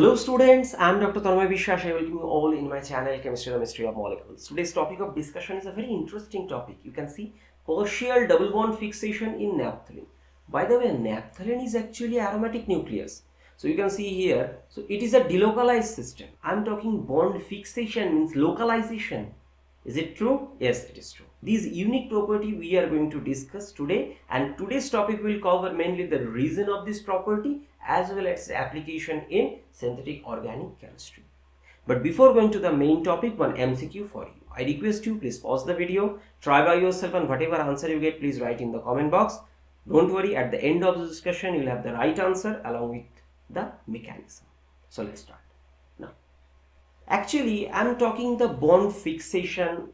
Hello students, I am Dr. Tanmoy Biswas. I welcome you all in my channel Chemistry the Mystery of Molecules. Today's topic of discussion is a very interesting topic. You can see partial double bond fixation in naphthalene. By the way, naphthalene is actually aromatic nucleus. So you can see here, so it is a delocalized system. I am talking bond fixation means localization. Is it true? Yes, it is true. This unique property we are going to discuss today and today's topic will cover mainly the reason of this property as well as application in synthetic organic chemistry. But before going to the main topic, one MCQ for you. I request you please pause the video, try by yourself and whatever answer you get please write in the comment box. Don't worry at the end of the discussion you will have the right answer along with the mechanism. So let's start. Now actually I'm talking the bond fixation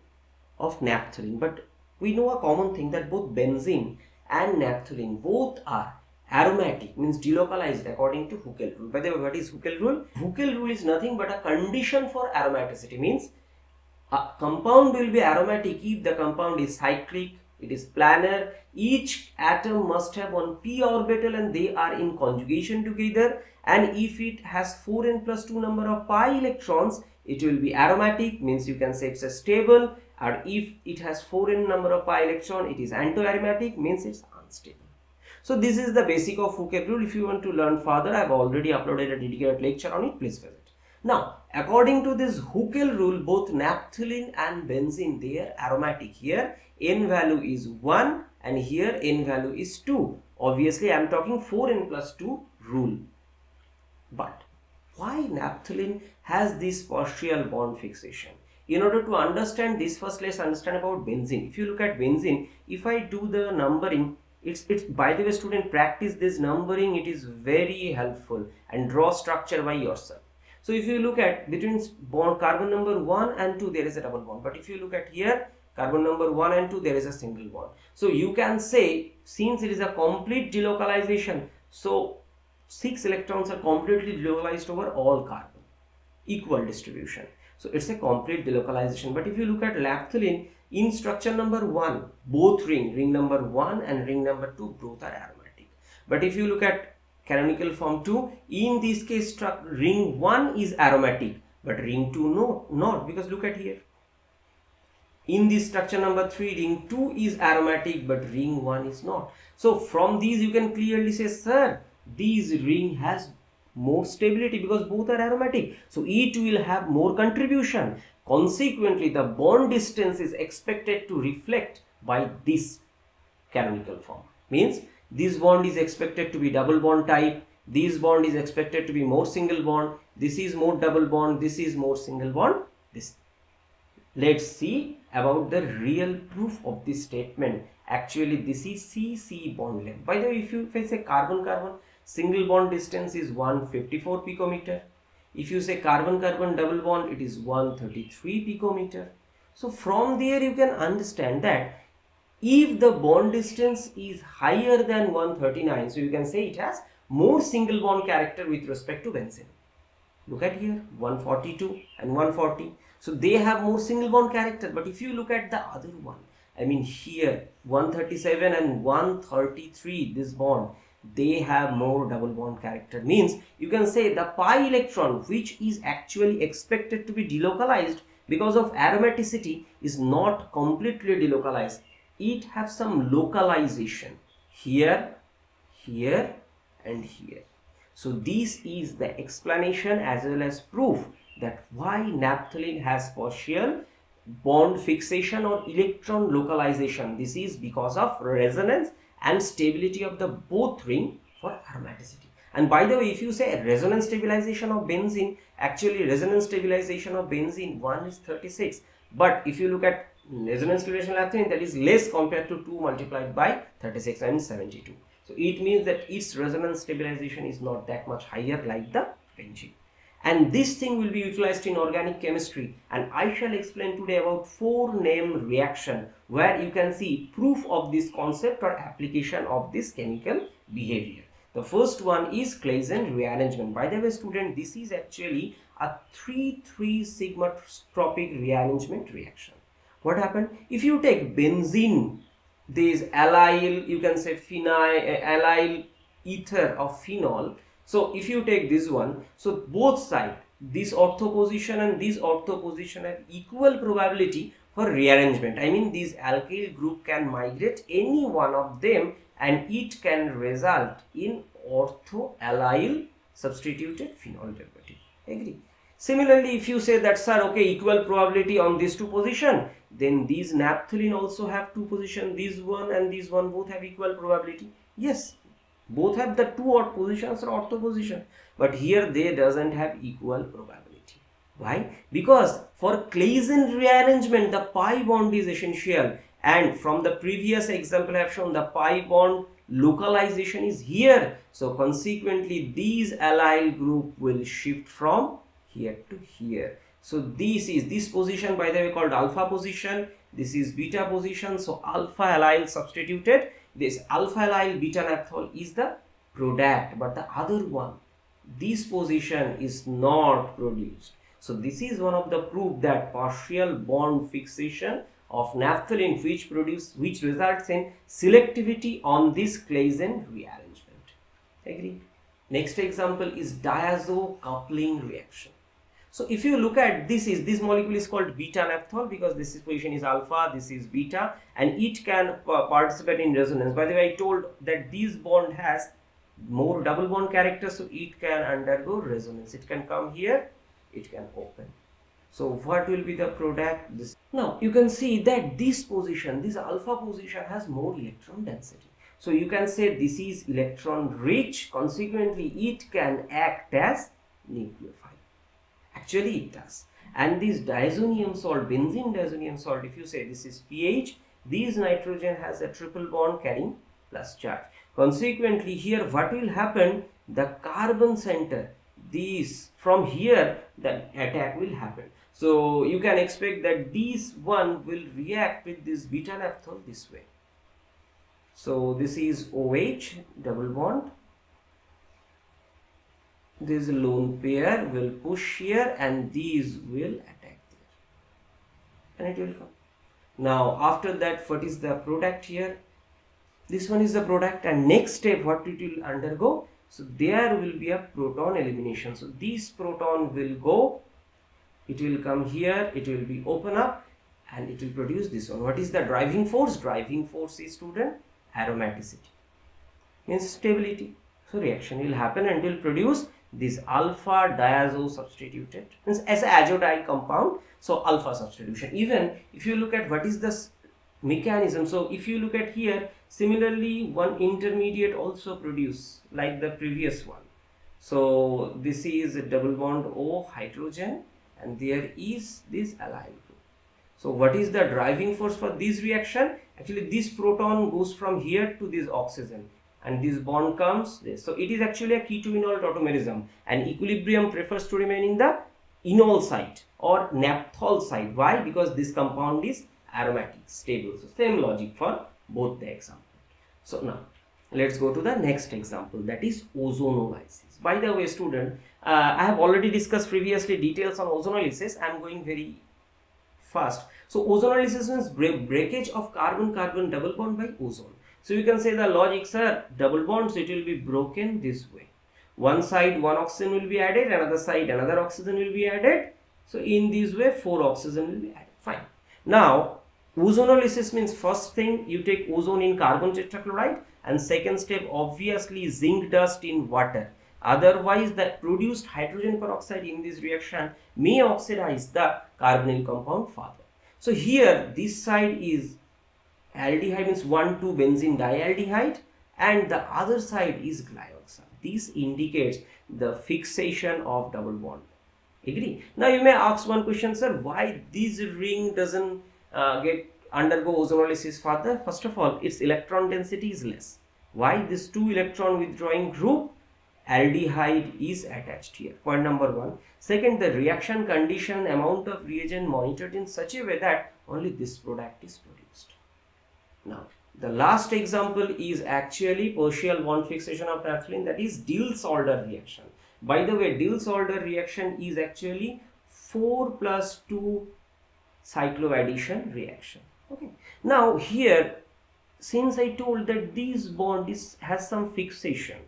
of naphthalene but we know a common thing that both benzene and naphthalene both are aromatic means delocalized according to Huckel rule. By the way, what is Huckel rule? Huckel rule is nothing but a condition for aromaticity means a compound will be aromatic if the compound is cyclic, it is planar, each atom must have one p orbital and they are in conjugation together and if it has 4n plus 2 number of pi electrons, it will be aromatic means you can say it's a stable or if it has 4n number of pi electron, it is anti-aromatic means it's unstable. So this is the basic of rule. If you want to learn further, I have already uploaded a dedicated lecture on it. Please visit. Now, according to this Huckel rule, both naphthalene and benzene, they are aromatic. Here, N value is 1 and here N value is 2. Obviously, I am talking 4N plus 2 rule. But why naphthalene has this partial bond fixation? In order to understand this, first let's understand about benzene. If you look at benzene, if I do the numbering, it's it's by the way student practice this numbering. It is very helpful and draw structure by yourself. So if you look at between bond carbon number 1 and 2 there is a double bond. But if you look at here carbon number 1 and 2 there is a single bond. So you can say since it is a complete delocalization so six electrons are completely delocalized over all carbon equal distribution. So it's a complete delocalization. But if you look at naphthalene in structure number 1 both ring ring number 1 and ring number 2 both are aromatic. But if you look at canonical form 2 in this case ring 1 is aromatic but ring 2 no not because look at here. In this structure number 3 ring 2 is aromatic but ring 1 is not. So from these you can clearly say sir this ring has more stability because both are aromatic so it will have more contribution Consequently, the bond distance is expected to reflect by this canonical form. Means this bond is expected to be double bond type, this bond is expected to be more single bond, this is more double bond, this is more single bond. This. Let's see about the real proof of this statement. Actually, this is CC bond length. By the way, if you say carbon-carbon, single bond distance is 154 picometer if you say carbon-carbon double bond, it is 133 picometer. So from there you can understand that if the bond distance is higher than 139, so you can say it has more single bond character with respect to benzene. Look at here 142 and 140. So they have more single bond character. But if you look at the other one, I mean here 137 and 133 this bond they have more double bond character. Means you can say the pi electron which is actually expected to be delocalized because of aromaticity is not completely delocalized. It has some localization. Here here and here. So this is the explanation as well as proof that why naphthalene has partial bond fixation or electron localization. This is because of resonance and stability of the both ring for aromaticity. And by the way, if you say resonance stabilization of benzene, actually resonance stabilization of benzene 1 is 36. But if you look at resonance stabilization of naphthalene, that is less compared to 2 multiplied by 36 and 72. So it means that its resonance stabilization is not that much higher like the benzene and this thing will be utilized in organic chemistry and I shall explain today about four name reaction where you can see proof of this concept or application of this chemical behavior. The first one is Claisen rearrangement. By the way student this is actually a 3-3 sigma tropic rearrangement reaction. What happened? If you take benzene, this allyl, you can say phenyl, eh, allyl ether of phenol So if you take this one, so both sides, this ortho position and this ortho position have equal probability for rearrangement. I mean this alkyl group can migrate any one of them and it can result in ortho allyl substituted phenol derivative. Agree? Similarly, if you say that sir, okay, equal probability on these two position, then these naphthalene also have two position, these one and these one both have equal probability. Yes, both have the two odd positions or ortho position, but here they doesn't have equal probability. Why? Because for Claisen rearrangement, the pi bond is essential and from the previous example I have shown the pi bond localization is here. So consequently these allyl group will shift from here to here. So this is this position by the way called alpha position. This is beta position. So alpha allyl substituted. This alpha allyl beta naphthol is the product but the other one this position is not produced. So this is one of the proof that partial bond fixation of naphthalene which produce which results in selectivity on this Claisen rearrangement. Agree? Next example is diazo coupling reaction. So if you look at this is this molecule is called beta naphthol because this is position is alpha, this is beta and it can uh, participate in resonance. By the way, I told that this bond has more double bond character so it can undergo resonance. It can come here, it can open. So what will be the product? This now you can see that this position, this alpha position has more electron density. So you can say this is electron rich. Consequently, it can act as nucleophile. Actually, it does. And this diazonium salt, benzene diazonium salt, if you say this is pH, these nitrogen has a triple bond carrying plus charge. Consequently, here what will happen? The carbon center, these from here, the attack will happen. So you can expect that these one will react with this beta naphthol this way. So this is OH double bond. This lone pair will push here and these will attack there. And it will come. Now after that what is the product here? This one is the product and next step what it will undergo? So there will be a proton elimination. So this proton will go it will come here it will be open up and it will produce this one what is the driving force driving force is student aromaticity means stability so reaction will happen and will produce this alpha diazo substituted means as a azo dye compound so alpha substitution even if you look at what is this mechanism so if you look at here similarly one intermediate also produce like the previous one so this is a double bond O hydrogen and there is this allyl group. So what is the driving force for this reaction? Actually this proton goes from here to this oxygen and this bond comes this. So it is actually a keto-enol tautomerism and equilibrium prefers to remain in the enol site or naphthol site. Why? Because this compound is aromatic, stable. So same logic for both the example. So now let's go to the next example that is ozonolysis. By the way student, uh, I have already discussed previously details on ozonolysis. I am going very fast. So ozonolysis means breakage of carbon-carbon double bond by ozone. So you can say the logic sir double bonds it will be broken this way. One side one oxygen will be added, another side another oxygen will be added. So in this way four oxygen will be added. Fine. Now ozonolysis means first thing you take ozone in carbon tetrachloride and second step obviously zinc dust in water Otherwise, the produced hydrogen peroxide in this reaction may oxidize the carbonyl compound further. So here, this side is aldehyde means 1,2 benzene dialdehyde and the other side is glyoxal. This indicates the fixation of double bond. Agree? Now you may ask one question, sir, why this ring doesn't uh, get undergo ozonolysis further? First of all, its electron density is less. Why this two electron withdrawing group aldehyde is attached here point number one second the reaction condition amount of reagent monitored in such a way that only this product is produced now the last example is actually partial bond fixation of naphthalene that is Diels-Alder reaction. By the way Diels-Alder reaction is actually 4 plus 2 cycloaddition reaction. Okay. Now here since I told that this bond is has some fixation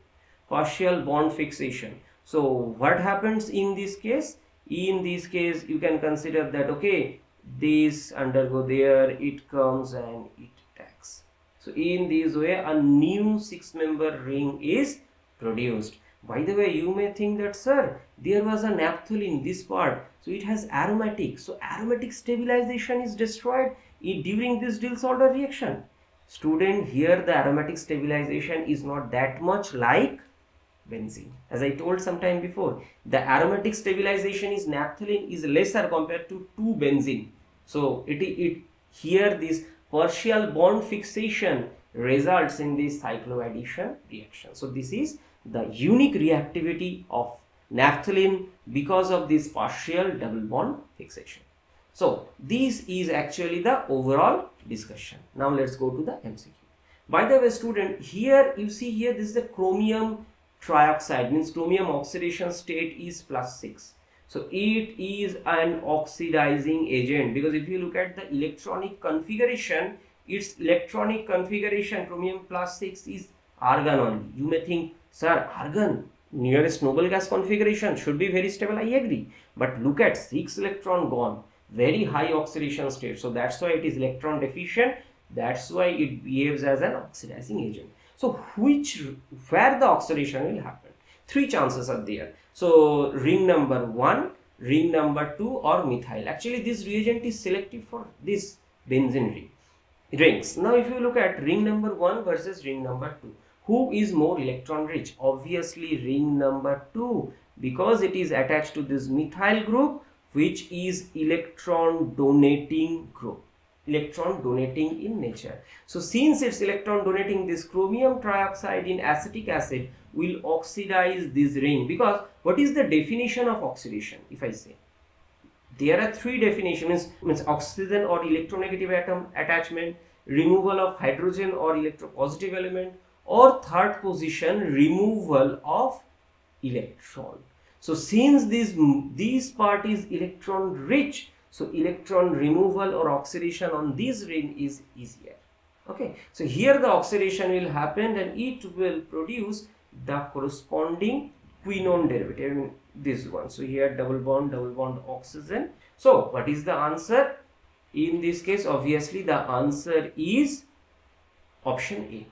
partial bond fixation so what happens in this case? In this case you can consider that okay this undergo there it comes and it so in this way a new six member ring is produced. By the way you may think that sir there was a naphthalene this part so it has aromatic. So aromatic stabilization is destroyed during this Diels-Alder reaction. Student here the aromatic stabilization is not that much like benzene. As i told some time before the aromatic stabilization is naphthalene is lesser compared to 2 benzene. So it it here this partial bond fixation results in this cycloaddition reaction. So this is the unique reactivity of naphthalene because of this partial double bond fixation. So this is actually the overall discussion. Now let's go to the mcq by the way student here you see here this is the chromium trioxide. Means chromium oxidation state is plus 6 so it is an oxidizing agent because if you look at the electronic configuration its electronic configuration chromium plus 6 is argon only. You may think sir argon nearest noble gas configuration should be very stable. I agree. But look at 6 electron gone very high oxidation state. So that's why it is electron deficient. That's why it behaves as an oxidizing agent. So which, where the oxidation will happen? Three chances are there. So ring number one, ring number two or methyl. Actually this reagent is selective for this benzene ring rings. Now if you look at ring number one versus ring number two, who is more electron rich? Obviously ring number two because it is attached to this methyl group which is electron donating group electron donating in nature. So since it's electron donating this chromium trioxide in acetic acid will oxidize this ring. Because what is the definition of oxidation if I say? There are three definitions. Means oxygen or electronegative atom attachment removal of hydrogen or electropositive element or third position removal of electron. So since this this part is electron rich so electron removal or oxidation on this ring is easier. Okay. So here the oxidation will happen and it will produce the corresponding quinone derivative. I mean this one. So here double bond, double bond oxygen. So what is the answer? In this case obviously the answer is option A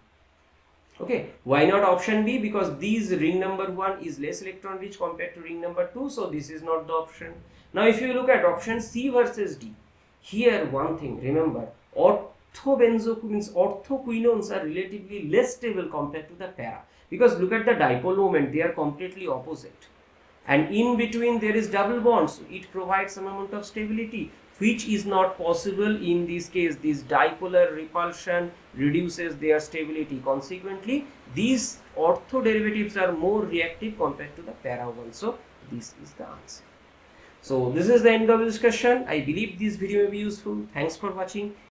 okay why not option b because these ring number one is less electron rich compared to ring number two so this is not the option now if you look at option c versus d here one thing remember orthobenzo means orthoquinones are relatively less stable compared to the para. Because look at the dipole moment they are completely opposite. And in between there is double bonds. So it provides some amount of stability which is not possible in this case. This dipolar repulsion reduces their stability. Consequently these ortho derivatives are more reactive compared to the para one so this is the answer so this is the end of the discussion. I believe this video may be useful. Thanks for watching